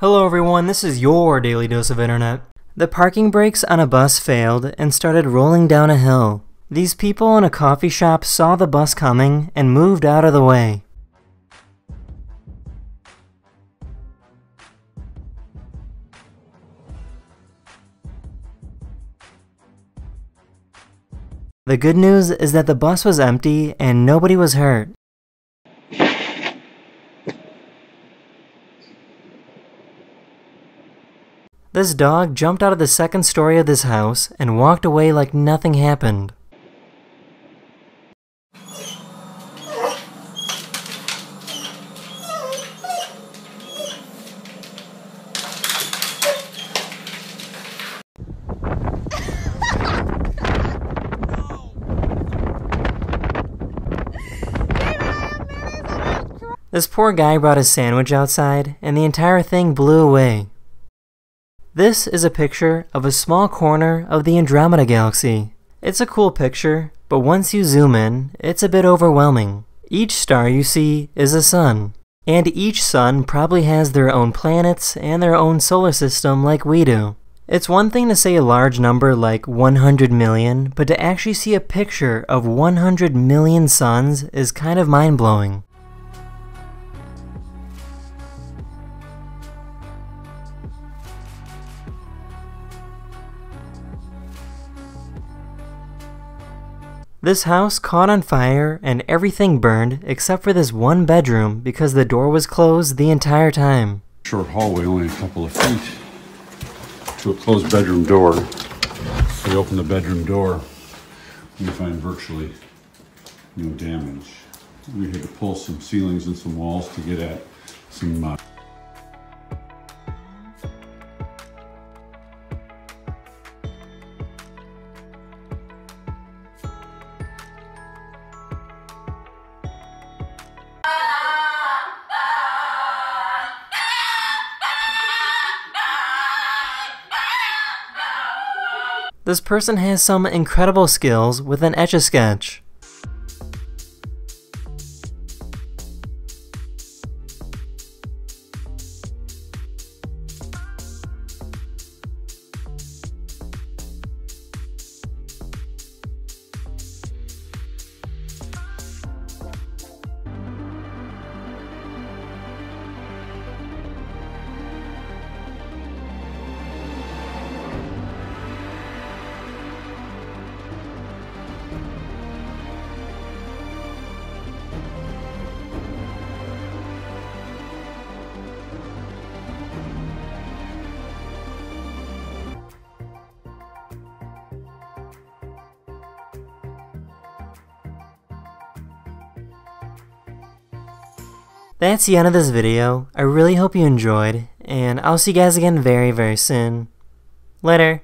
Hello everyone, this is your daily dose of internet. The parking brakes on a bus failed and started rolling down a hill. These people in a coffee shop saw the bus coming and moved out of the way. The good news is that the bus was empty and nobody was hurt. This dog jumped out of the second story of this house and walked away like nothing happened. This poor guy brought his sandwich outside, and the entire thing blew away. This is a picture of a small corner of the Andromeda Galaxy. It's a cool picture, but once you zoom in, it's a bit overwhelming. Each star you see is a sun, and each sun probably has their own planets and their own solar system like we do. It's one thing to say a large number like 100 million, but to actually see a picture of 100 million suns is kind of mind This house caught on fire and everything burned except for this one bedroom because the door was closed the entire time. Short hallway, only a couple of feet to a closed bedroom door. So we open the bedroom door, we find virtually no damage. We had to pull some ceilings and some walls to get at some uh, This person has some incredible skills with an Etch-a-Sketch. That's the end of this video. I really hope you enjoyed, and I'll see you guys again very, very soon. Later.